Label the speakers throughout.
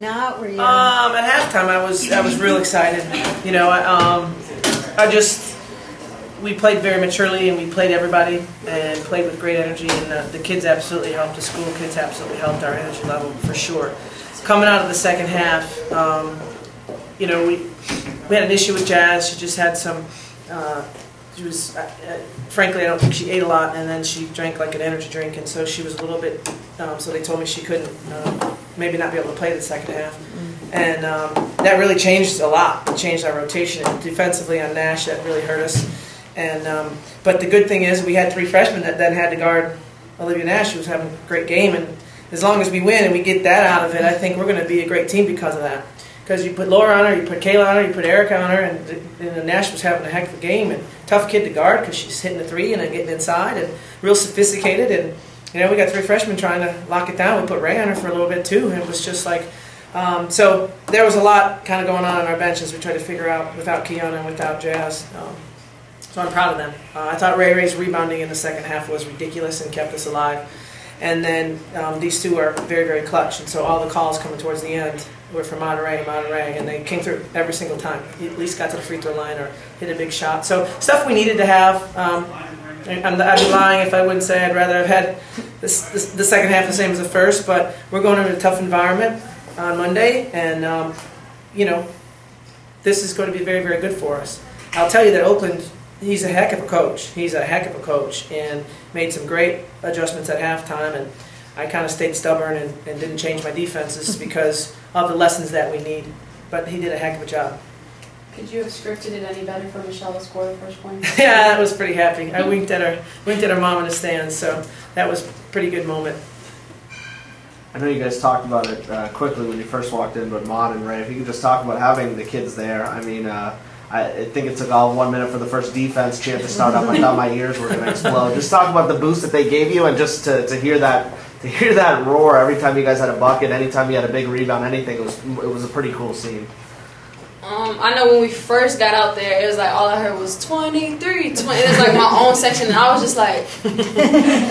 Speaker 1: Not you?
Speaker 2: Um, at halftime, I was I was real excited. You know, I, um, I just we played very maturely and we played everybody and played with great energy and uh, the kids absolutely helped. The school kids absolutely helped our energy level for sure. Coming out of the second half, um, you know, we we had an issue with Jazz. She just had some. Uh, she was, uh, uh, frankly, I don't think she ate a lot, and then she drank like an energy drink, and so she was a little bit. Um, so they told me she couldn't, uh, maybe not be able to play the second half, and um, that really changed a lot. It changed our rotation and defensively on Nash. That really hurt us. And um, but the good thing is we had three freshmen that then had to guard Olivia Nash, who was having a great game, and as long as we win and we get that out of it, I think we're going to be a great team because of that because you put Laura on her, you put Kayla on her, you put Erica on her, and, and Nash was having a heck of a game and tough kid to guard because she's hitting the three and then getting inside and real sophisticated. And you know, we got three freshmen trying to lock it down. We put Ray on her for a little bit too, and it was just like. Um, so there was a lot kind of going on on our bench as we tried to figure out without Kiana and without Jazz. Um, so I'm proud of them. Uh, I thought Ray Ray's rebounding in the second half was ridiculous and kept us alive. And then um, these two are very, very clutch. And so all the calls coming towards the end were for Monterey, Monterey, and they came through every single time. At least got to the free throw line or hit a big shot. So stuff we needed to have. Um, I'm, I'd be lying if I wouldn't say I'd rather have had this, this, the second half the same as the first. But we're going into a tough environment on Monday, and um, you know this is going to be very, very good for us. I'll tell you that Oakland he's a heck of a coach. He's a heck of a coach and made some great adjustments at halftime. And I kind of stayed stubborn and, and didn't change my defenses because of the lessons that we need. But he did a heck of a job.
Speaker 3: Could you have scripted it any better for Michelle to score the first point?
Speaker 2: yeah, that was pretty happy. I winked at her, winked at her mom in the stands, so that was a pretty good moment.
Speaker 4: I know you guys talked about it uh, quickly when you first walked in, but Maud and Ray, if you could just talk about having the kids there. I mean, uh, I think it took all one minute for the first defense chant to start up. I thought my ears were going to explode. Just talk about the boost that they gave you, and just to, to hear that to hear that roar every time you guys had a bucket, anytime you had a big rebound, anything. It was it was a pretty cool scene.
Speaker 3: Um, I know when we first got out there, it was like all I heard was 23, 20. It was like my own section, and I was just like,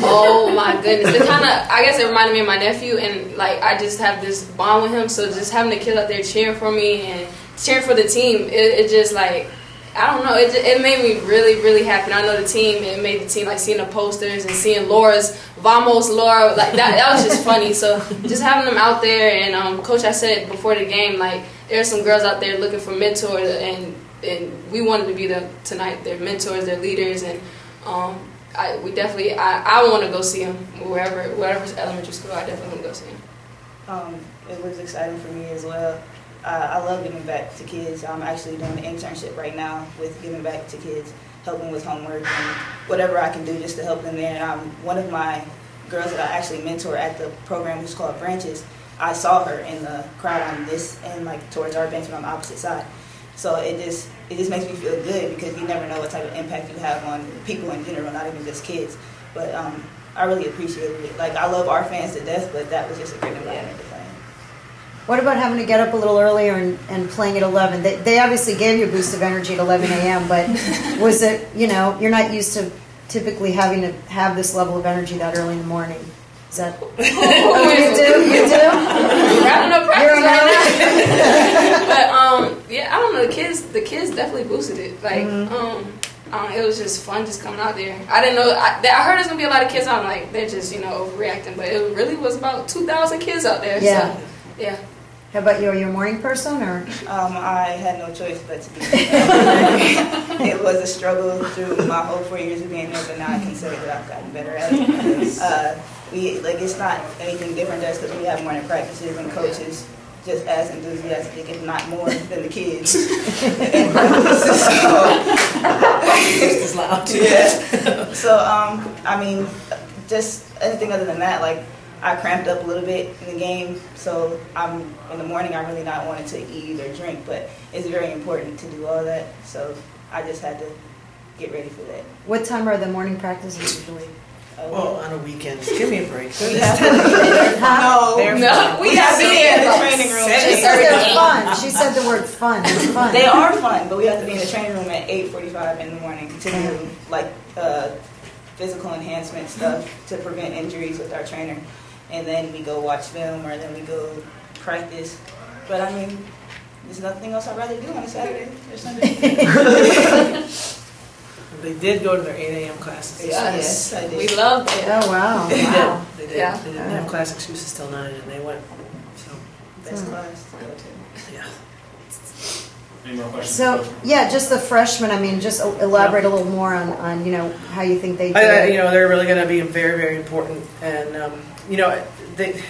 Speaker 3: oh my goodness. It kind of, I guess it reminded me of my nephew, and like I just have this bond with him. So just having the kids out there cheering for me and cheering for the team, it, it just like I don't know. It, it made me really, really happy. I know the team. It made the team like seeing the posters and seeing Laura's Vamos Laura. Like that. That was just funny. So just having them out there and um, coach, I said before the game, like there's some girls out there looking for mentors, and and we wanted to be the tonight. Their mentors, their leaders, and um, I, we definitely. I, I want to go see them wherever, wherever elementary school. I definitely want to go see them.
Speaker 5: Um, it was exciting for me as well uh, I love giving back to kids. I'm actually doing an internship right now with giving back to kids, helping with homework and whatever I can do just to help them there. And um, one of my girls that I actually mentor at the program, which is called Branches, I saw her in the crowd on this and like towards our bench on the opposite side. So it just it just makes me feel good because you never know what type of impact you have on people in general, not even just kids. But um, I really appreciated it. Like I love our fans to death, but that was just a great environment.
Speaker 1: What about having to get up a little earlier and, and playing at 11? They, they obviously gave you a boost of energy at 11 a.m., but was it, you know, you're not used to typically having to have this level of energy that early in the morning. Is that? oh, you do? You do?
Speaker 3: Wrapping up practice right now. but um, yeah, I don't know. The kids, the kids definitely boosted it. Like mm-hmm. um, um, it was just fun just coming out there. I didn't know. I, I heard there's gonna be a lot of kids. I'm like, they're just you know overreacting, but it really was about 2,000 kids out there.
Speaker 1: Yeah.
Speaker 3: So, yeah.
Speaker 1: How about you? Are you a morning person or?
Speaker 5: Um, I had no choice but to be. it was a struggle through my whole four years of being here, but now I can say that I've gotten better at it. Uh, we like it's not anything different just because we have morning practices and coaches just as enthusiastic, if not more, than the kids. so, yeah. So um, I mean, just anything other than that, like I cramped up a little bit in the game, so I'm in the morning. I'm really not wanted to eat or drink, but it's very important to do all that. So I just had to get ready for that.
Speaker 1: What time are the morning practices usually?
Speaker 2: Uh, well, on a weekend. Give me a break.
Speaker 5: no, no,
Speaker 3: we have to be in the training room.
Speaker 1: She said they're fun. She said the word fun. It's fun.
Speaker 5: They are fun, but we have to be in the training room at 8:45 in the morning to do like uh, physical enhancement stuff to prevent injuries with our trainer and then we go watch film or then we go practice But I mean, there's nothing else I'd rather do on a Saturday or Sunday.
Speaker 2: They did go to their 8 a.m. classes. this
Speaker 5: Yes, I did.
Speaker 3: We loved it.
Speaker 1: Oh, wow.
Speaker 2: They
Speaker 1: Wow.
Speaker 2: did. They did.
Speaker 3: Yeah.
Speaker 2: They didn't have class excuses till nine, and they went. So
Speaker 5: Best class to go to.
Speaker 2: yeah.
Speaker 6: Any more questions?
Speaker 1: So, yeah, just the freshmen, I mean, just elaborate a little more on, on, you know, how you think they
Speaker 2: I, I,
Speaker 1: did.
Speaker 2: you know, they're really going to be very, very important. And um, you know, they.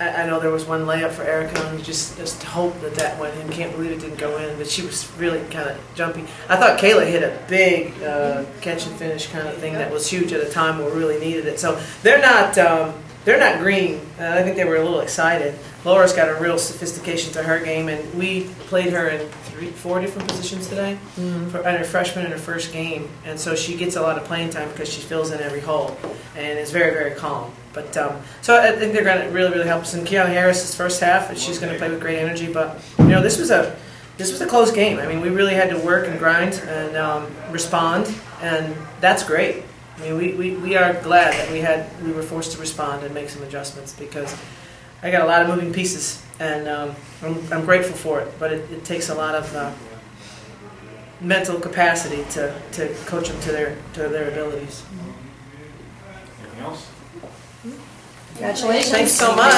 Speaker 2: I I know there was one layup for Erica, and we just just hope that that went in. Can't believe it didn't go in, but she was really kind of jumpy. I thought Kayla hit a big uh, catch and finish kind of thing that was huge at a time where we really needed it. So they're not um, they're not green. Uh, I think they were a little excited. Laura's got a real sophistication to her game, and we played her in three, four different positions today for and her freshman in her first game, and so she gets a lot of playing time because she fills in every hole and is very very calm. But um, so I think they're going to really really help us. And Keon Harris's first half, and she's going to play with great energy. But you know this was a this was a close game. I mean we really had to work and grind and um, respond, and that's great. I mean we, we, we are glad that we had we were forced to respond and make some adjustments because I got a lot of moving pieces, and um, I'm, I'm grateful for it. But it, it takes a lot of uh, mental capacity to, to coach them to their to their abilities.
Speaker 6: Anything else?
Speaker 1: Congratulations.
Speaker 2: Thanks so much.